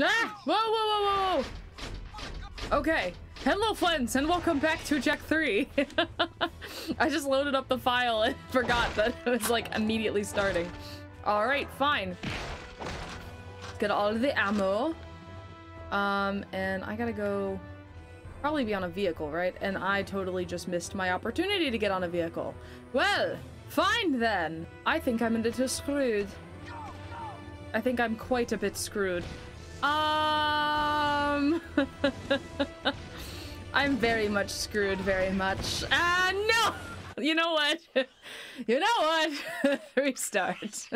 Ah! Whoa, whoa, whoa, whoa! Okay. Hello, friends, and welcome back to Jak 3. I just loaded up the file and forgot that it was, like, immediately starting. Alright, fine. Get all of the ammo. Um, and I gotta go probably be on a vehicle, right? And I totally just missed my opportunity to get on a vehicle. Well, fine then. I think I'm a little screwed. I think I'm quite a bit screwed. Um... I'm very much screwed, very much. Ah, uh, no! You know what? you know what? Restart.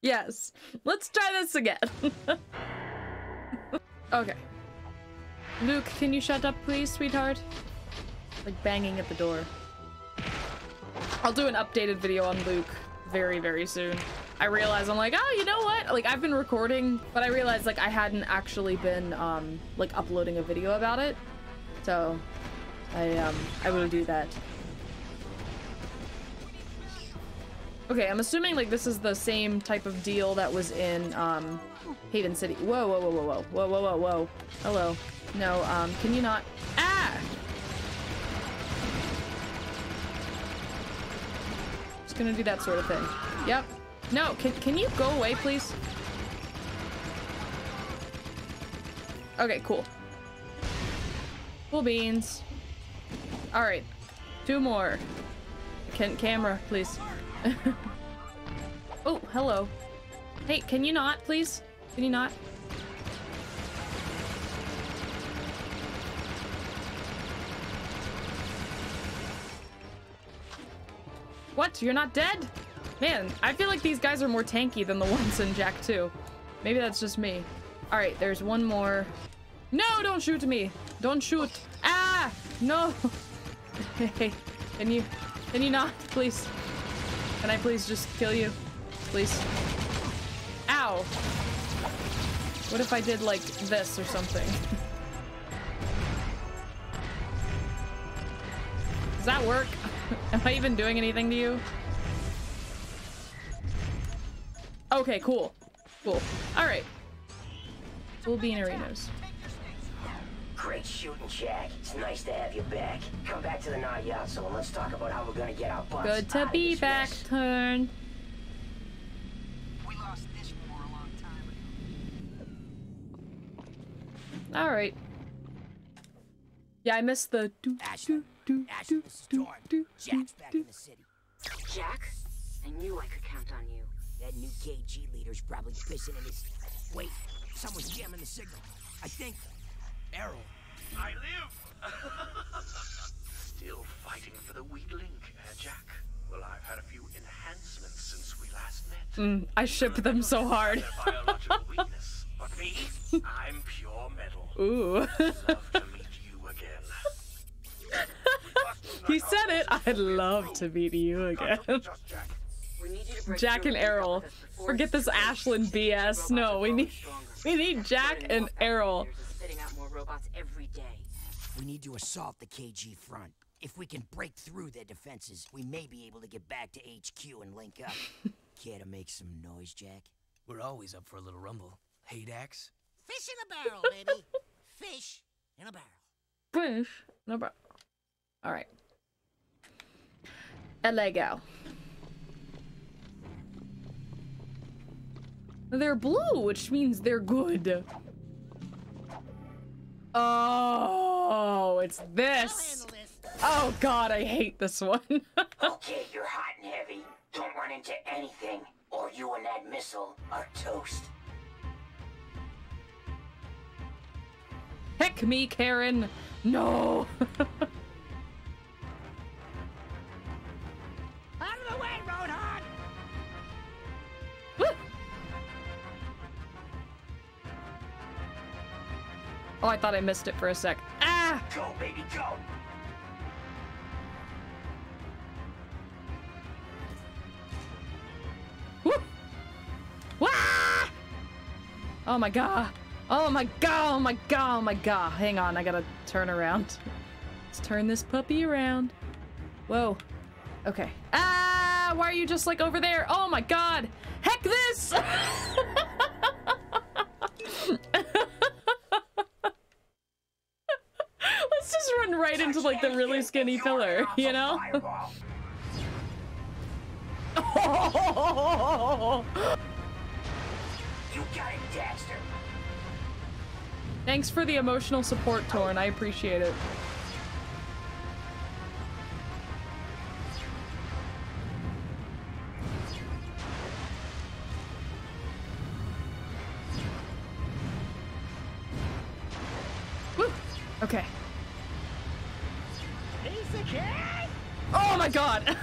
yes. Let's try this again. okay. Luke, can you shut up, please, sweetheart? Like banging at the door. I'll do an updated video on Luke very, very soon. I realized I'm like, oh, you know what? Like, I've been recording, but I realized, like, I hadn't actually been, um, like, uploading a video about it. So, I, um, I will do that. Okay, I'm assuming, like, this is the same type of deal that was in, um, Haven City. Whoa, whoa, whoa, whoa, whoa, whoa, whoa, whoa, whoa. Hello. No, um, can you not? Ah! Just gonna do that sort of thing. Yep. No, can, can you go away, please? Okay, cool. Cool beans. Alright. Two more. Can camera, please. oh, hello. Hey, can you not, please? Can you not? What? You're not dead? Man, I feel like these guys are more tanky than the ones in Jak 2. Maybe that's just me. Alright, there's one more. No, don't shoot me. Don't shoot. Ah! No! Hey, can you, can you not, please? Can I please just kill you? Please. Ow! What if I did, like, this or something? Does that work? Am I even doing anything to you? Okay, cool. Cool. Alright. We'll be in arenas. Great shooting, Jak. It's nice to have you back. Come back to the Naryazo and let's talk about how we're gonna get our butts Good to be back, mess. turn. We lost this war a long time ago. Alright. Yeah, I missed the do Ashland. do do do do Jak's back in the city. Jak? I knew I could count on you. That new KG leader's probably pissing in his... Wait, someone's jamming the signal. I think... Errol. I live! Still fighting for the weak link, eh, Jak? Well, I've had a few enhancements since we last met. Mm, I ship them so hard. weakness, but me, I'm pure metal. Ooh. Love to meet you again. he said it. I'd love to meet you again. Jak and Errol. Forget this Ashland BS. No, we need we need Jak and Errol. We need to assault the KG front. If we can break through their defenses, we may be able to get back to HQ and link up. Care to make some noise, Jak? We're always up for a little rumble. Hey, Dax? Fish in a barrel, baby. Fish in a barrel. Fish in a barrel. All right. Legal. They're blue, which means they're good. Oh, it's this. Oh god, I hate this one. okay, you're hot and heavy. Don't run into anything, or you and that missile are toast. Heck me, Karen. No. Oh, I thought I missed it for a sec. Ah! Go, baby, go! Woo! Wah! Oh my god. Oh my god, oh my god, oh my god. Hang on, I gotta turn around. Let's turn this puppy around. Whoa. Okay. Ah! Why are you just like over there? Oh my god! Heck this! down to like the really skinny pillar, you know? You got it, Daxter. Thanks for the emotional support, Torn. I appreciate it. Woo! Okay. My god!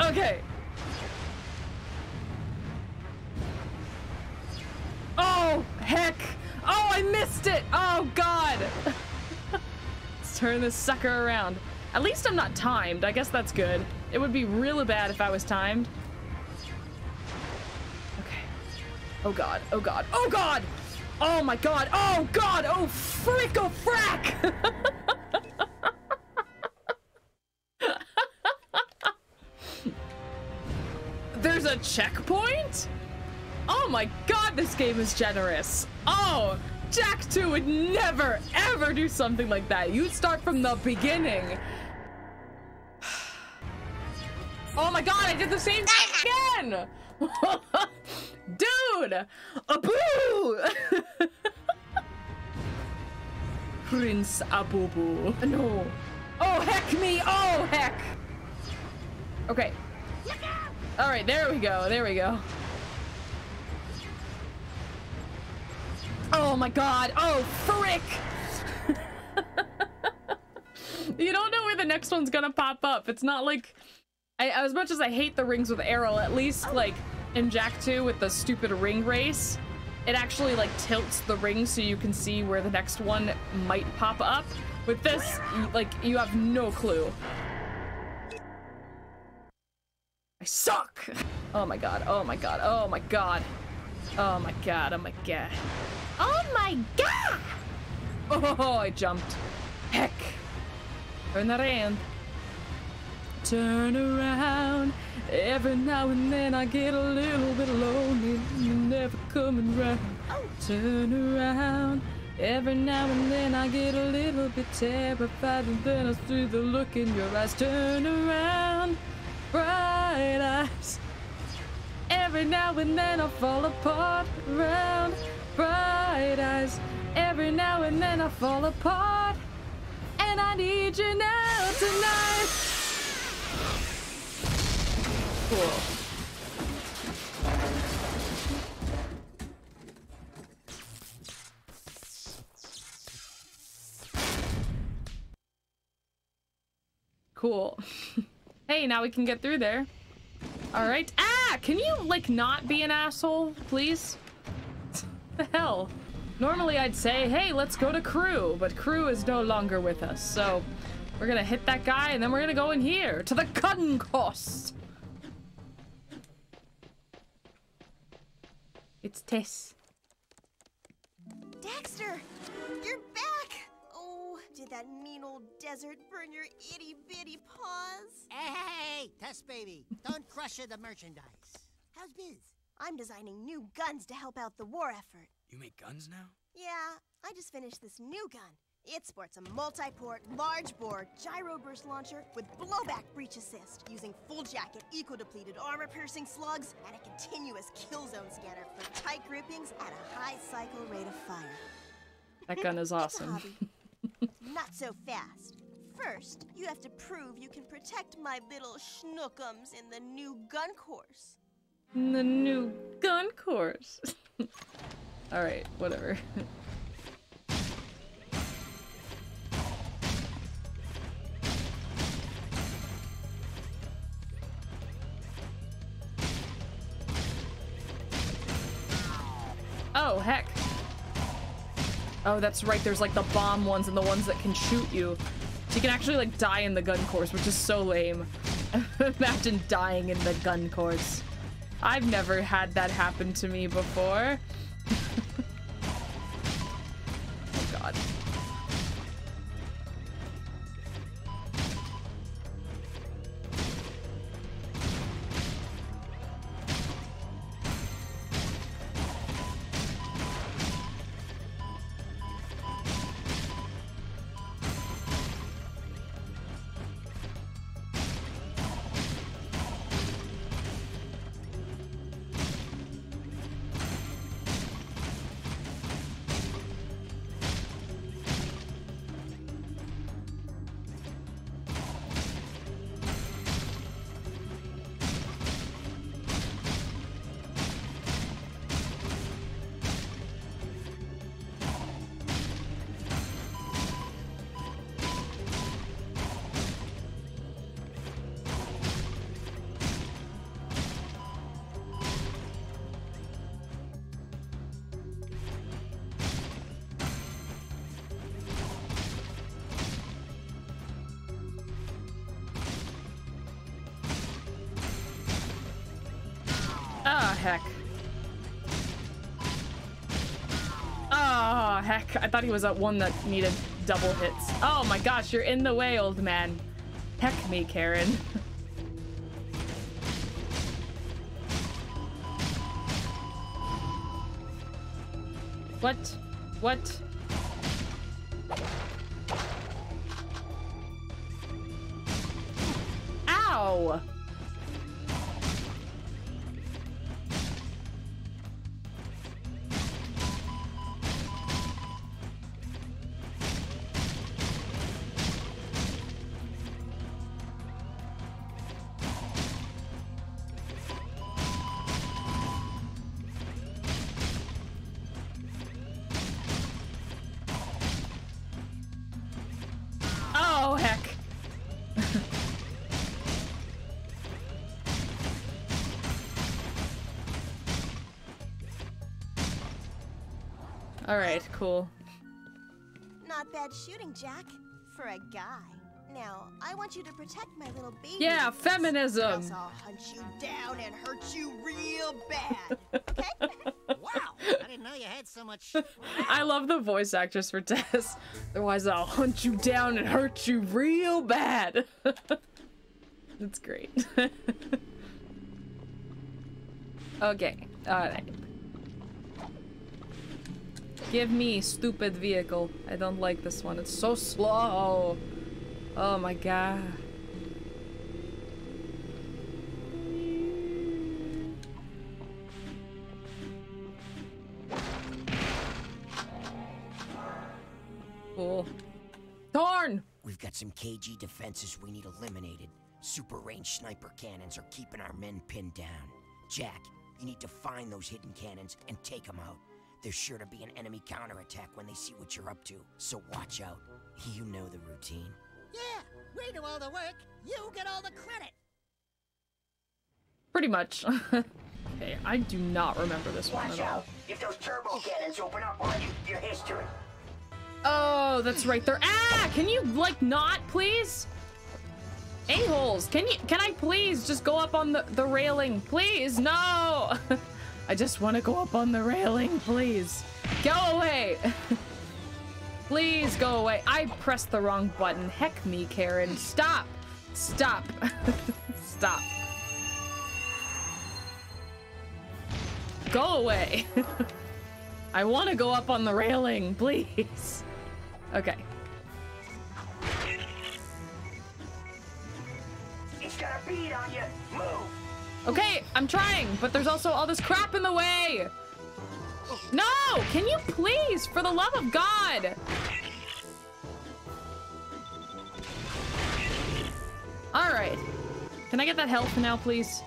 okay. Oh, heck! Oh, I missed it! Oh, God! Let's turn this sucker around. At least I'm not timed. I guess that's good. It would be really bad if I was timed. Okay. Oh, God. Oh, God. Oh, God! Oh, my God. Oh, God! Oh, frick! Oh, frack! checkpoint? Oh my god, this game is generous. Oh, Jak 2 would never, ever do something like that. You'd start from the beginning. Oh my god, I did the same thing again! Dude! A boo! Prince Abubu. No. Oh, heck me! Oh, heck! Okay. Alright, there we go, there we go. Oh my god. Oh, frick. you don't know where the next one's gonna pop up. It's not like... I, as much as I hate the rings with Errol, at least, like, in Jak 2 with the stupid ring race, it actually, like, tilts the ring so you can see where the next one might pop up. With this, like, you have no clue. Suck! Oh my god, oh my god, oh my god. Oh my god, oh my god. Oh my god! Oh, I jumped. Heck. Turn around. Turn around. Every now and then I get a little bit lonely. You're never coming round. Turn around. Every now and then I get a little bit terrified, and then I see the look in your eyes. Turn around. Bright eyes. Every now and then I fall apart around bright eyes. Every now and then I fall apart. And I need you now tonight. Cool. Cool. hey, now we can get through there. All right. Ah, can you like not be an asshole, please? the hell? Normally I'd say, hey, let's go to Krew, but Krew is no longer with us, so we're gonna hit that guy and then we're gonna go in here to the gun cost. It's Tess. Daxter, you're back. Did that mean old desert burn your itty bitty paws? Hey, hey, hey, Tess baby, don't crush the merchandise. How's biz? I'm designing new guns to help out the war effort. You make guns now? Yeah, I just finished this new gun. It sports a multi-port, large-bore gyro burst launcher with blowback breach assist, using full jacket, eco-depleted armor-piercing slugs, and a continuous kill zone scanner for tight groupings at a high cycle rate of fire. That gun is It's a awesome. Not so fast. First, you have to prove you can protect my little schnookums in the new gun course. In the new gun course. Alright, whatever. Oh, that's right. There's like the bomb ones and the ones that can shoot you. So you can actually like die in the gun course, which is so lame. Imagine dying in the gun course. I've never had that happen to me before. heck. Oh, heck. I thought he was at one that needed double hits. Oh my gosh, you're in the way, old man. Heck me, Karen. what? What? Ow! All right, cool. Not bad shooting, Jak. For a guy. Now, I want you to protect my little baby. Yeah, feminism. else I'll hunt you down and hurt you real bad. Okay? Wow, I didn't know you had so much. I love the voice actress for Tess. Otherwise, I'll hunt you down and hurt you real bad. That's great. okay, alright. Give me stupid vehicle. I don't like this one. It's so slow. Oh my god. Cool. Torn! We've got some KG defenses we need eliminated. Super range sniper cannons are keeping our men pinned down. Jak, you need to find those hidden cannons and take them out. There's sure to be an enemy counterattack when they see what you're up to, so watch out. You know the routine. Yeah, we do all the work. You get all the credit. Pretty much. okay, I do not remember this one Watch at all. out. If those turbo cannons open up on you, your history. Oh, that's right there. Ah, can you like not, please? A-holes, can you, can I please just go up on the, the railing? Please, no! I just want to go up on the railing, please. Go away! please go away. I pressed the wrong button. Heck me, Karen. Stop! Stop. Stop. Go away. I want to go up on the railing, please. Okay. It's got a bead on you. Move. Okay, I'm trying, but there's also all this crap in the way. No! Can you please, for the love of God? All right. Can I get that health now, please?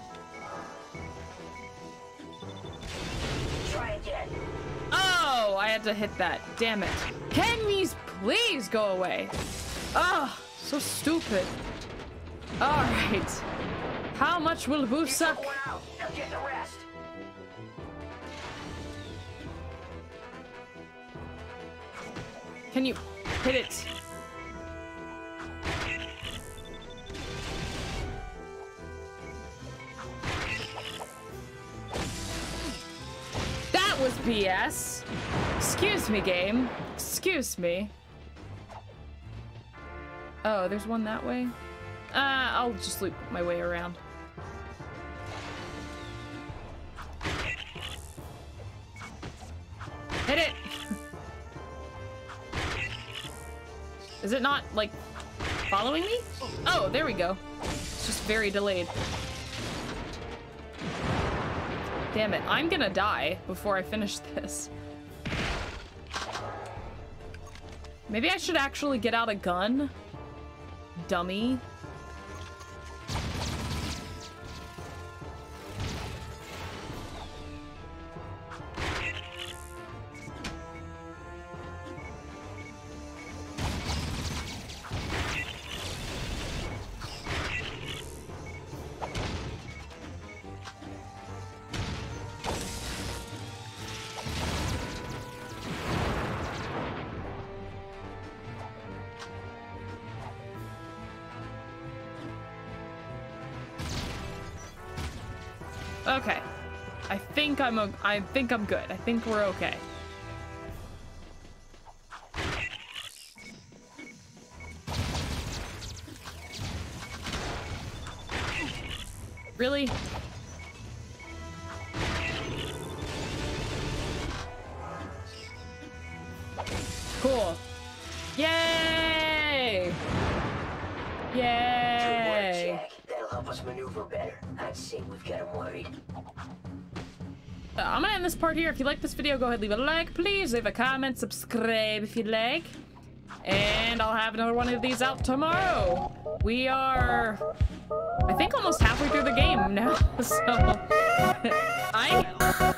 Try again. Oh, I had to hit that. Damn it. Can these please go away? Oh, so stupid. All right. How much will Boo Get suck? Now get the rest. Can you hit it? That was BS. Excuse me, game. Excuse me. Oh, there's one that way? Uh, I'll just loop my way around. Is it not, like, following me? Oh, there we go. It's just very delayed. Damn it, I'm gonna die before I finish this. Maybe I should actually get out a gun? Dummy. Okay. I think I'm a, I think I'm good. I think we're okay. Really? This part here. If you like this video, go ahead leave a like, please. Leave a comment, subscribe if you'd like. And I'll have another one of these out tomorrow. We are, I think, almost halfway through the game now. So, I.